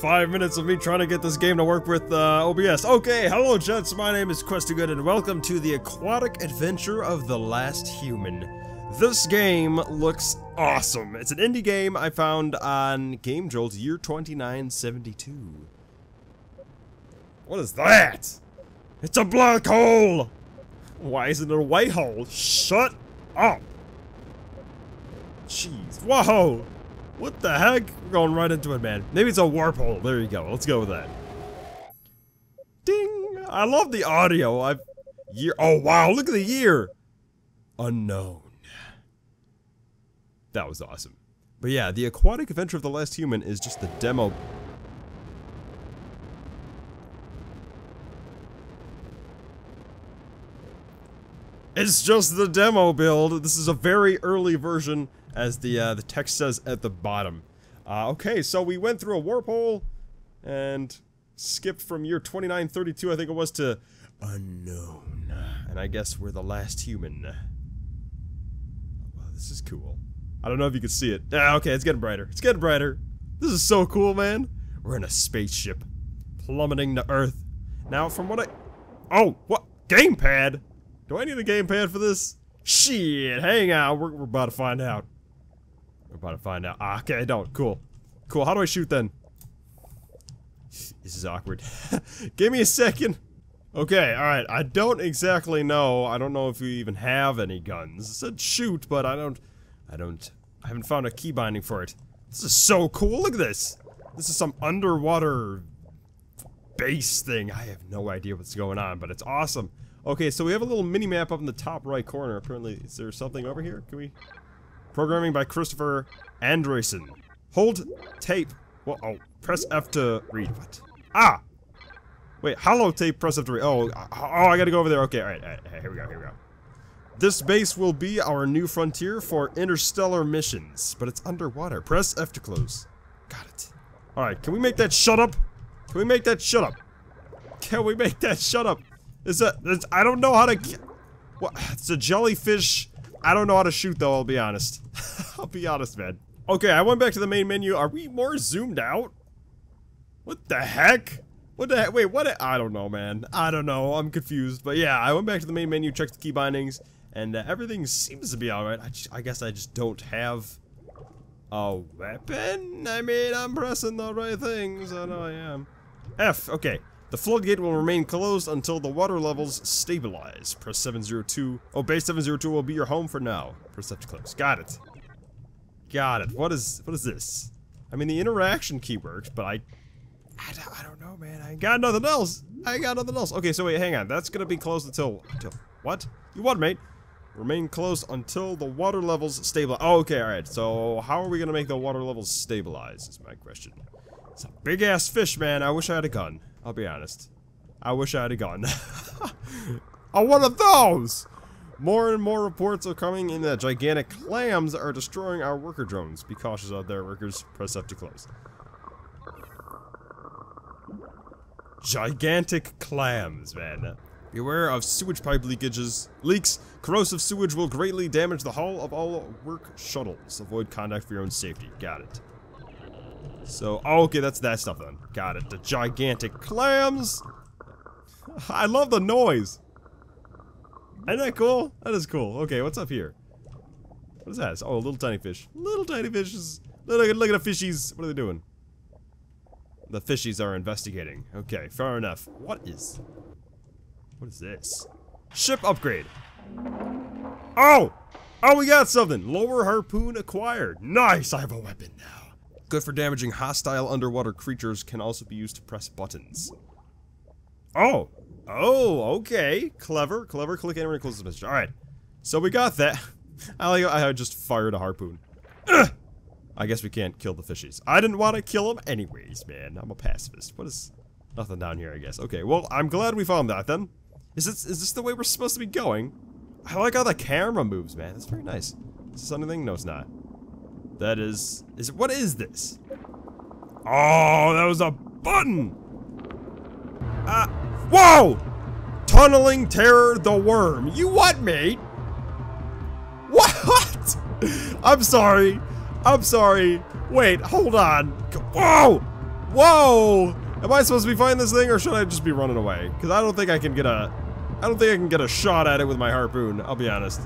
Five minutes of me trying to get this game to work with uh, OBS. Okay, hello gents, my name is Questogood and welcome to the aquatic adventure of the last human. This game looks awesome. It's an indie game I found on Game Jolt year 2972. What is that? It's a black hole! Why isn't it a white hole? Shut up! Jeez. Whoa! What the heck? We're going right into it, man. Maybe it's a warp hole. There you go. Let's go with that. Ding! I love the audio. I've... Year... Oh, wow. Look at the year! Unknown. That was awesome. But yeah, the Aquatic Adventure of the Last Human is just the demo It's just the demo build. This is a very early version, as the uh, the text says at the bottom. Uh, okay, so we went through a warp hole, and skipped from year 2932, I think it was, to unknown. And I guess we're the last human. Well, this is cool. I don't know if you can see it. Ah, okay, it's getting brighter. It's getting brighter. This is so cool, man. We're in a spaceship, plummeting to Earth. Now, from what I... Oh, what? Gamepad? Do I need a gamepad for this? Shit, hang on, we're, we're about to find out. We're about to find out. Ah, okay, I don't. Cool. Cool, how do I shoot then? This is awkward. Give me a second. Okay, alright, I don't exactly know. I don't know if we even have any guns. It said shoot, but I don't... I don't... I haven't found a key binding for it. This is so cool, look at this! This is some underwater... base thing. I have no idea what's going on, but it's awesome. Okay, so we have a little mini map up in the top right corner. Apparently, is there something over here? Can we? Programming by Christopher Andresen. Hold tape. Well, oh, press F to read. What? Ah! Wait, hollow tape, press F to read. Oh, oh, I gotta go over there. Okay, alright, all right, here we go, here we go. This base will be our new frontier for interstellar missions, but it's underwater. Press F to close. Got it. Alright, can we make that shut up? Can we make that shut up? Can we make that shut up? Is that, I don't know how to, what, it's a jellyfish. I don't know how to shoot though, I'll be honest. I'll be honest, man. Okay, I went back to the main menu. Are we more zoomed out? What the heck? What the heck? Wait, what? I don't know, man. I don't know. I'm confused. But yeah, I went back to the main menu, checked the key bindings, and uh, everything seems to be alright. I, I guess I just don't have a weapon? I mean, I'm pressing the right things. Know I am. F, okay. The floodgate will remain closed until the water levels stabilize. Press 702. Oh, base 702 will be your home for now. Close. Got it. Got it. What is what is this? I mean, the interaction key works, but I, I, don't, I don't know, man. I got nothing else. I got nothing else. Okay, so wait, hang on. That's gonna be closed until until what? You what, mate? Remain closed until the water levels stabilize. Oh, okay, all right. So how are we gonna make the water levels stabilize? Is my question. It's a big ass fish, man. I wish I had a gun. I'll be honest. I wish I had a gun. I one of those! More and more reports are coming in that gigantic clams are destroying our worker drones. Be cautious out there, workers. Press F to close. Gigantic clams, man. Beware of sewage pipe leakages. Leaks. Corrosive sewage will greatly damage the hull of all work shuttles. Avoid contact for your own safety. Got it. So, oh, okay, that's that stuff then. Got it. The gigantic clams. I love the noise. Isn't that cool? That is cool. Okay, what's up here? What is that? Oh, a little tiny fish. Little tiny fishes. Look, look at the fishies. What are they doing? The fishies are investigating. Okay, fair enough. What is... What is this? Ship upgrade. Oh! Oh, we got something! Lower harpoon acquired. Nice! I have a weapon now. Good for damaging hostile underwater creatures, can also be used to press buttons. Oh! Oh, okay. Clever, clever. Click anywhere close to the message. Alright. So we got that. I I just fired a harpoon. I guess we can't kill the fishies. I didn't want to kill them anyways, man. I'm a pacifist. What is... Nothing down here, I guess. Okay, well, I'm glad we found that, then. Is this, is this the way we're supposed to be going? I like how the camera moves, man. That's very nice. Is this anything? No, it's not. That is... Is What is this? Oh, that was a button! Ah, whoa! Tunneling Terror the Worm. You what, mate? What? I'm sorry. I'm sorry. Wait, hold on. Whoa! Whoa! Am I supposed to be fighting this thing, or should I just be running away? Because I don't think I can get a... I don't think I can get a shot at it with my harpoon, I'll be honest.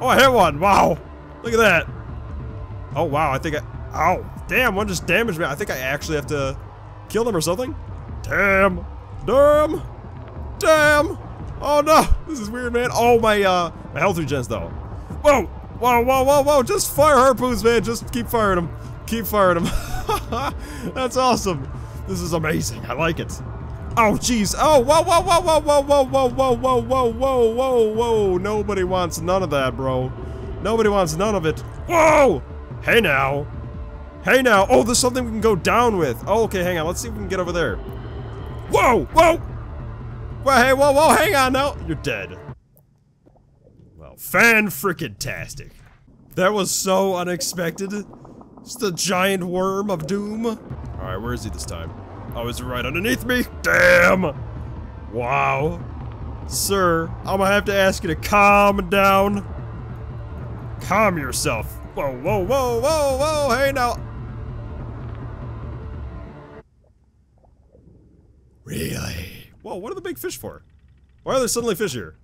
Oh, I hit one! Wow! Look at that! Oh, wow, I think I... Oh, damn, one just damaged me. I think I actually have to kill them or something. Damn! Damn! Damn! Oh no! This is weird, man. Oh, my, uh, my health regens, though. Whoa! Whoa, whoa, whoa, whoa! Just fire harpoons, man! Just keep firing them. Keep firing them. That's awesome. This is amazing. I like it. Oh, jeez. Oh, whoa, whoa, whoa, whoa, whoa, whoa, whoa, whoa, whoa, whoa, whoa, whoa, whoa. Nobody wants none of that, bro. Nobody wants none of it. Whoa! Hey, now. Hey, now. Oh, there's something we can go down with. Oh, okay, hang on. Let's see if we can get over there. Whoa! Whoa! Well, hey, whoa, whoa, hang on now. You're dead. Well, fan-frickin-tastic. That was so unexpected. Just a giant worm of doom. Alright, where is he this time? Oh, is he right underneath me? Damn! Wow. Sir, I'm gonna have to ask you to calm down. Calm yourself. Whoa, whoa, whoa, whoa, whoa, hey now. Really? Whoa, what are the big fish for? Why are there suddenly fish here?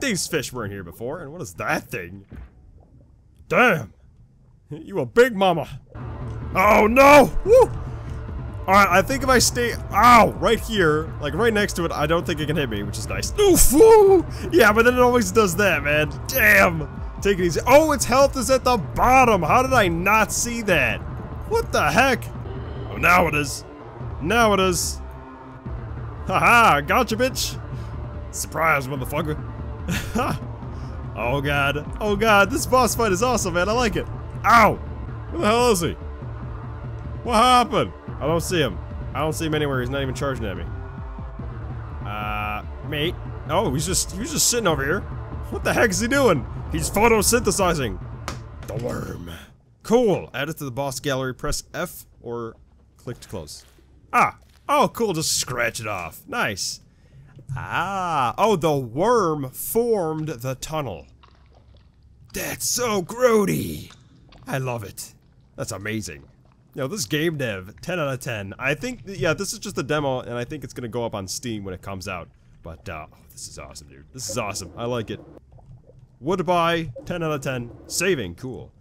These fish weren't here before, and what is that thing? Damn! You a big mama! Oh no! Woo! Alright, I think if I stay- Ow! Right here, like right next to it, I don't think it can hit me, which is nice. Oof! Woo! Yeah, but then it always does that, man. Damn! Take it easy. Oh, its health is at the bottom! How did I not see that? What the heck? Oh, now it is. Now it is. Haha, gotcha, bitch! Surprise, motherfucker. oh god. Oh god, this boss fight is awesome, man. I like it. Ow! Where the hell is he? What happened? I don't see him. I don't see him anywhere. He's not even charging at me. Uh, mate. Oh, he's just he's just sitting over here. What the heck is he doing? He's photosynthesizing. The worm. Cool. Add it to the boss gallery. Press F or click to close. Ah. Oh, cool. Just scratch it off. Nice. Ah. Oh, the worm formed the tunnel. That's so grody. I love it. That's amazing. You know, this game dev, 10 out of 10. I think, yeah, this is just a demo, and I think it's gonna go up on Steam when it comes out. But, uh, this is awesome, dude. This is awesome. I like it. Would buy, 10 out of 10. Saving, cool.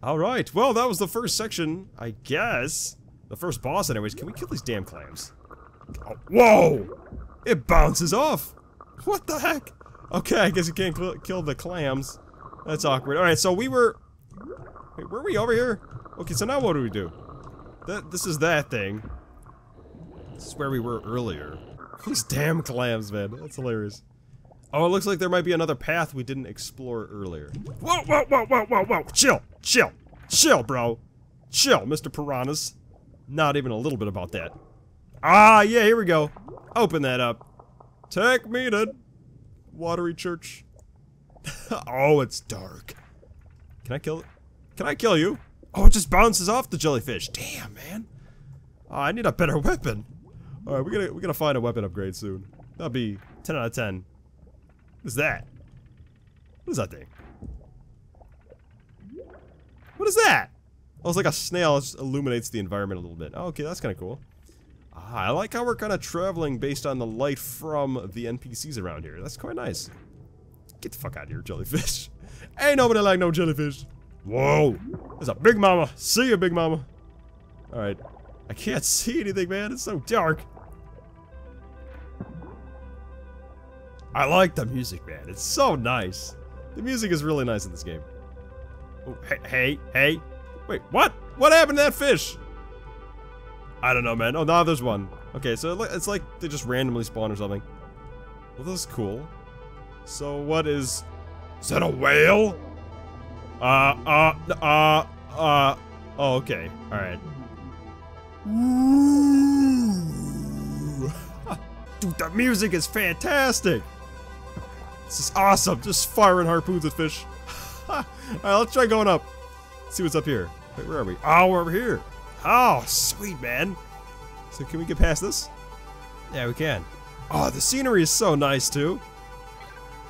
Alright, well, that was the first section, I guess. The first boss, anyways. Can we kill these damn clams? Oh, whoa! It bounces off! What the heck? Okay, I guess you can't kill the clams. That's awkward. Alright, so we were... Wait, were we over here? Okay, so now what do we do? That This is that thing. This is where we were earlier. These damn clams, man. That's hilarious. Oh, it looks like there might be another path we didn't explore earlier. Whoa, whoa, whoa, whoa, whoa, whoa! Chill! Chill! Chill, bro! Chill, Mr. Piranhas. Not even a little bit about that. Ah, yeah, here we go. Open that up. Take me to Watery Church. oh, it's dark. Can I kill it? Can I kill you? Oh, it just bounces off the jellyfish. Damn, man. Oh, I need a better weapon. Alright, we gotta we gotta find a weapon upgrade soon. That'll be 10 out of 10. What is that? What is that thing? What is that? Oh, it's like a snail. It just illuminates the environment a little bit. Oh, okay, that's kind of cool. Ah, I like how we're kind of traveling based on the light from the NPCs around here. That's quite nice. Get the fuck out of here, jellyfish. Ain't nobody like no jellyfish. Whoa. There's a big mama. See you, big mama. Alright. I can't see anything, man. It's so dark. I like the music, man. It's so nice. The music is really nice in this game. Oh, hey, hey, hey. Wait, what? What happened to that fish? I don't know, man. Oh, now there's one. Okay, so it's like they just randomly spawn or something. Well, this is cool. So what is... Is that a whale? Uh, uh, uh, uh... Oh, okay. Alright. Dude, the music is fantastic! This is awesome! Just firing harpoons at fish. Alright, let's try going up. see what's up here. Wait, where are we? Oh, we're over here. Oh, sweet, man. So can we get past this? Yeah, we can. Oh, the scenery is so nice, too.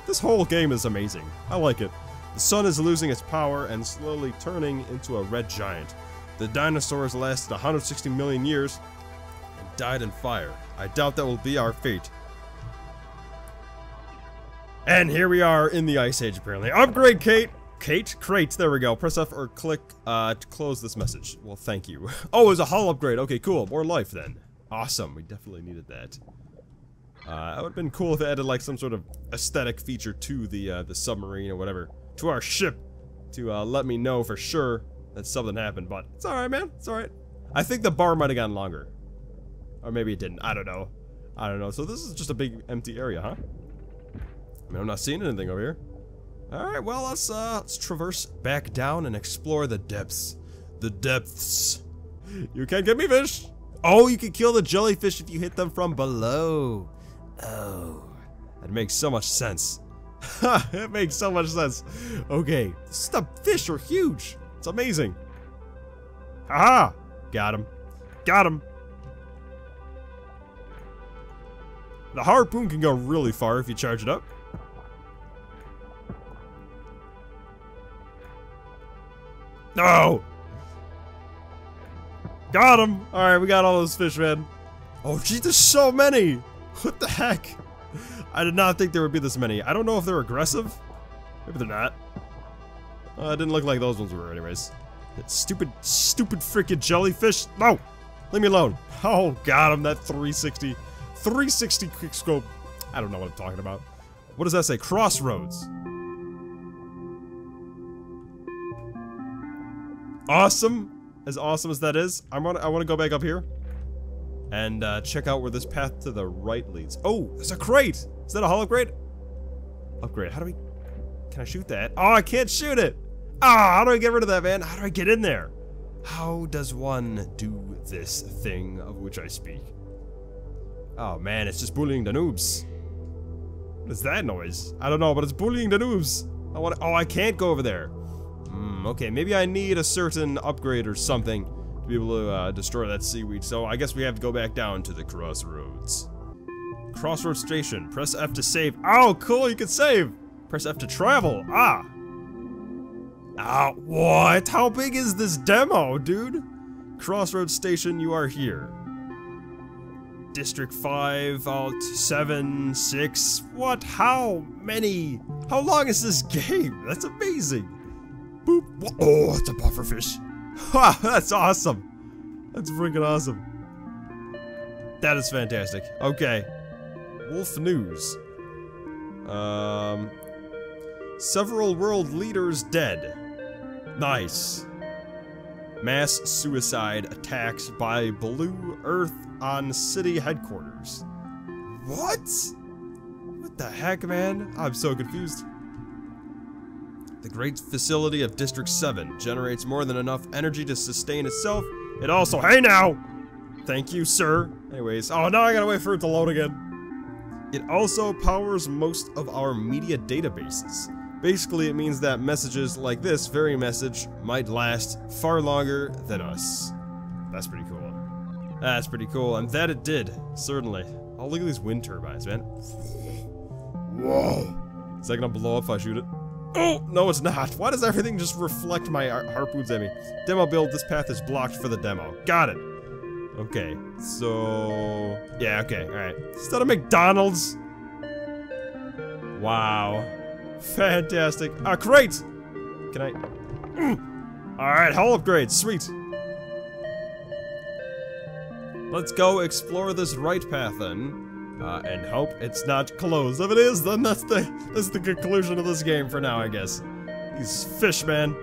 This whole game is amazing. I like it. The sun is losing its power and slowly turning into a red giant. The dinosaurs lasted 160 million years and died in fire. I doubt that will be our fate. And here we are in the Ice Age, apparently. Upgrade, Kate! Kate? Crate, there we go. Press F or click uh, to close this message. Well, thank you. Oh, it was a hull upgrade. Okay, cool. More life then. Awesome. We definitely needed that. Uh, it would have been cool if it added like some sort of aesthetic feature to the uh, the submarine or whatever. To our ship. To uh, let me know for sure that something happened. But it's alright, man. It's alright. I think the bar might have gotten longer. Or maybe it didn't. I don't know. I don't know. So this is just a big empty area, huh? I mean, I'm not seeing anything over here. Alright, well, let's, uh, let's traverse back down and explore the depths. The depths. You can't get me, fish! Oh, you can kill the jellyfish if you hit them from below. Oh, that makes so much sense. Ha, it makes so much sense. Okay, the fish are huge. It's amazing. Aha! Got him. Got him. The harpoon can go really far if you charge it up. No! Got him! Alright, we got all those fish, man. Oh, gee, there's so many! What the heck? I did not think there would be this many. I don't know if they're aggressive. Maybe they're not. Uh, it didn't look like those ones were anyways. That stupid, stupid freaking jellyfish. No! Leave me alone. Oh, got him. That 360. 360 quickscope. I don't know what I'm talking about. What does that say? Crossroads. Awesome, as awesome as that is, I want I want to go back up here and uh, check out where this path to the right leads. Oh, there's a crate. Is that a hull upgrade? Upgrade. How do we? Can I shoot that? Oh, I can't shoot it. Ah, oh, how do I get rid of that, man? How do I get in there? How does one do this thing of which I speak? Oh man, it's just bullying the noobs. What is that noise? I don't know, but it's bullying the noobs. I want. Oh, I can't go over there. Hmm, okay, maybe I need a certain upgrade or something to be able to uh, destroy that seaweed. So I guess we have to go back down to the crossroads. Crossroads station. Press F to save. Oh, cool, you can save. Press F to travel. Ah. Ah, what? How big is this demo, dude? Crossroads station, you are here. District 5, Alt 7, 6. What? How many? How long is this game? That's amazing. Boop. Oh, it's a pufferfish. Ha, that's awesome. That's freaking awesome. That is fantastic. Okay. Wolf News. Um, several world leaders dead. Nice. Mass suicide attacks by Blue Earth on city headquarters. What? What the heck, man? I'm so confused. The great facility of District 7 generates more than enough energy to sustain itself. It also- Hey now! Thank you, sir. Anyways, oh, now I gotta wait for it to load again. It also powers most of our media databases. Basically, it means that messages like this very message might last far longer than us. That's pretty cool. That's pretty cool, and that it did, certainly. Oh, look at these wind turbines, man. Whoa. Is that gonna blow up if I shoot it? Oh, no it's not. Why does everything just reflect my har harpoons at me? Demo build, this path is blocked for the demo. Got it. Okay, so... Yeah, okay, alright. Is that a McDonald's? Wow. Fantastic. Ah, great! Can I... Mm. Alright, hull upgrade, sweet. Let's go explore this right path then. Uh, and hope it's not closed. If it is, then that's the that's the conclusion of this game for now, I guess. These fish, man.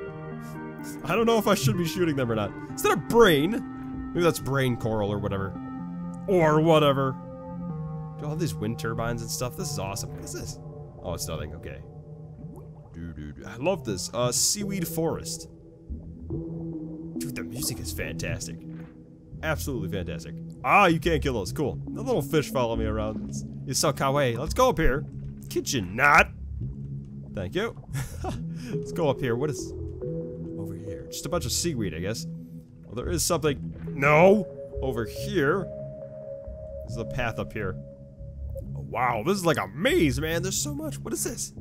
I don't know if I should be shooting them or not. Is that a brain? Maybe that's brain coral or whatever. Or whatever. Do all these wind turbines and stuff. This is awesome. What is this? Oh, it's nothing. Okay. Dude, I love this. Uh, seaweed forest. Dude, the music is fantastic. Absolutely fantastic. Ah, you can't kill those. Cool. The little fish follow me around. It's, it's so kawaii. Let's go up here. You not. Thank you. Let's go up here. What is over here? Just a bunch of seaweed, I guess. Well, there is something. No! Over here. There's a path up here. Oh, wow, this is like a maze, man. There's so much. What is this?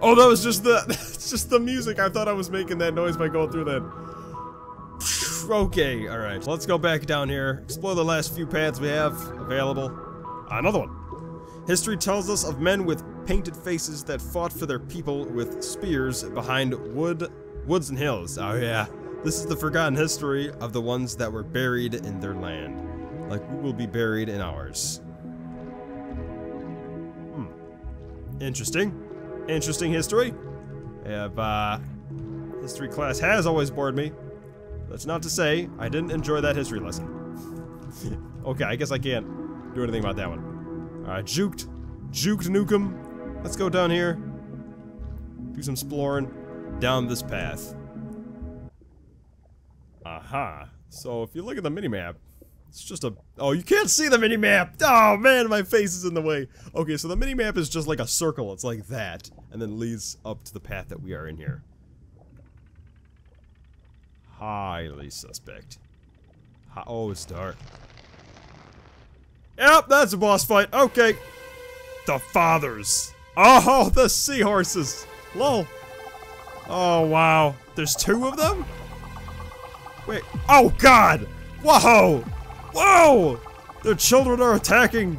Oh, that was just the, that's just the music. I thought I was making that noise by going through that. Okay, alright. Let's go back down here. Explore the last few paths we have available. Another one. History tells us of men with painted faces that fought for their people with spears behind wood, woods and hills. Oh yeah. This is the forgotten history of the ones that were buried in their land. Like we will be buried in ours. Hmm. Interesting. Interesting history. I have, uh, history class has always bored me. That's not to say I didn't enjoy that history lesson. okay, I guess I can't do anything about that one. Alright, juked. Juked Nukem. Let's go down here. Do some exploring down this path. Aha. So if you look at the minimap, it's just a- Oh, you can't see the minimap! Oh man, my face is in the way. Okay, so the mini-map is just like a circle. It's like that. And then leads up to the path that we are in here. Highly suspect. Hi oh, it's dark. Yep, that's a boss fight. Okay. The fathers. Oh, the seahorses. Lol. Oh, wow. There's two of them? Wait. Oh, God. Whoa. Whoa. Their children are attacking.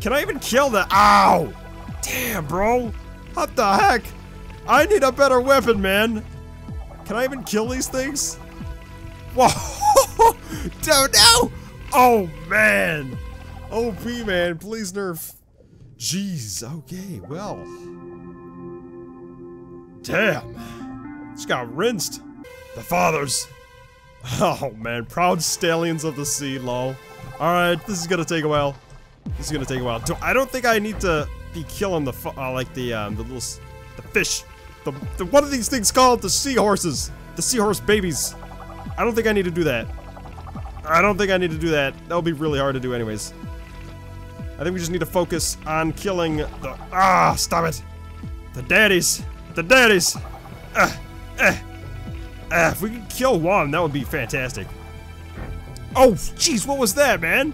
Can I even kill that? Ow. Damn, bro. What the heck? I need a better weapon, man. Can I even kill these things? Whoa! Don't know! Oh, man! OP, man. Please nerf. Jeez. Okay, well. Damn. Just got rinsed. The fathers. Oh, man. Proud stallions of the sea, lol. Alright, this is gonna take a while. This is gonna take a while. I don't think I need to be killing the, uh, like, the, um, the little, the fish. The, the, what are these things called? The seahorses. The seahorse babies. I don't think I need to do that. I don't think I need to do that. That would be really hard to do anyways. I think we just need to focus on killing the- Ah, stop it! The daddies! The daddies! Eh, ah, if we could kill one, that would be fantastic. Oh, jeez, what was that, man?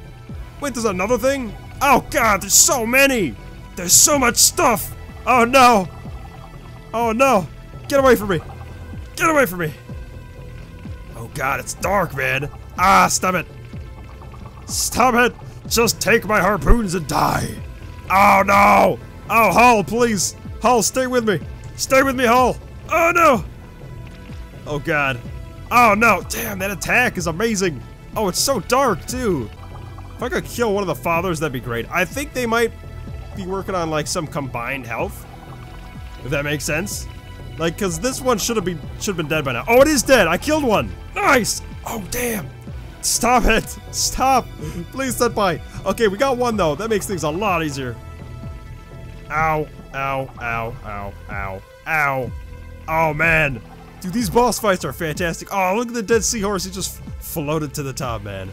Wait, there's another thing? Oh god, there's so many! There's so much stuff! Oh no! Oh no! Get away from me! Get away from me! Oh god, it's dark, man! Ah, stop it! Stop it! Just take my harpoons and die! Oh no! Oh, Hull, please! Hull, stay with me! Stay with me, Hull! Oh no! Oh god. Oh no! Damn, that attack is amazing! Oh, it's so dark, too! If I could kill one of the fathers, that'd be great. I think they might be working on, like, some combined health. If that makes sense. Like, cause this one should have been should have been dead by now. Oh, it is dead. I killed one. Nice. Oh, damn. Stop it. Stop. Please stand by. Okay, we got one though. That makes things a lot easier. Ow. Ow. Ow. Ow. Ow. Ow. Oh man. Dude, these boss fights are fantastic. Oh, look at the dead seahorse. He just floated to the top, man.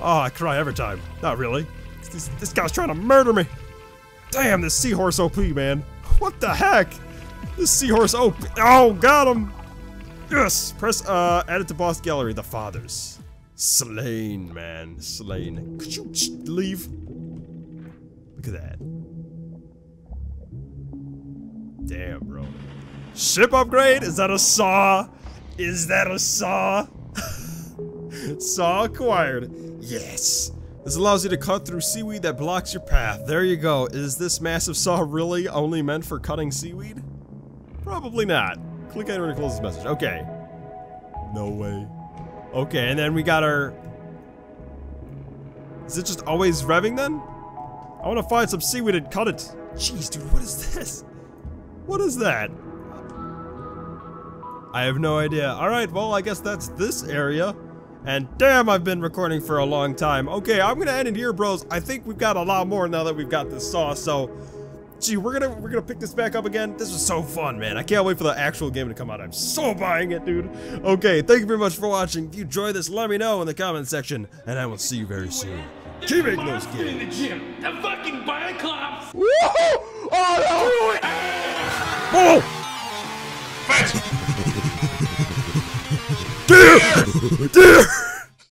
Oh, I cry every time. Not really. This, this guy's trying to murder me. Damn, this seahorse OP, man. What the heck? This seahorse OP. Oh, got him. Yes. Press, uh, add it to boss gallery. The fathers. Slain, man. Slain. Could you leave? Look at that. Damn, bro. Ship upgrade? Is that a saw? Is that a saw? saw acquired. Yes. This allows you to cut through seaweed that blocks your path. There you go. Is this massive saw really only meant for cutting seaweed? Probably not. Click anywhere to close this message. Okay. No way. Okay, and then we got our... Is it just always revving then? I want to find some seaweed and cut it. Jeez, dude, what is this? What is that? I have no idea. Alright, well, I guess that's this area. And damn, I've been recording for a long time. Okay, I'm gonna end it here, bros. I think we've got a lot more now that we've got this saw, so... Gee, we're gonna we're gonna pick this back up again. This was so fun, man. I can't wait for the actual game to come out. I'm so buying it, dude. Okay, thank you very much for watching. If you enjoyed this, let me know in the comment section, and I will see you very soon. Keep making those games. in the gym. The fucking Cyclops. Woohoo! Oh no! Whoa! Dear! Dear!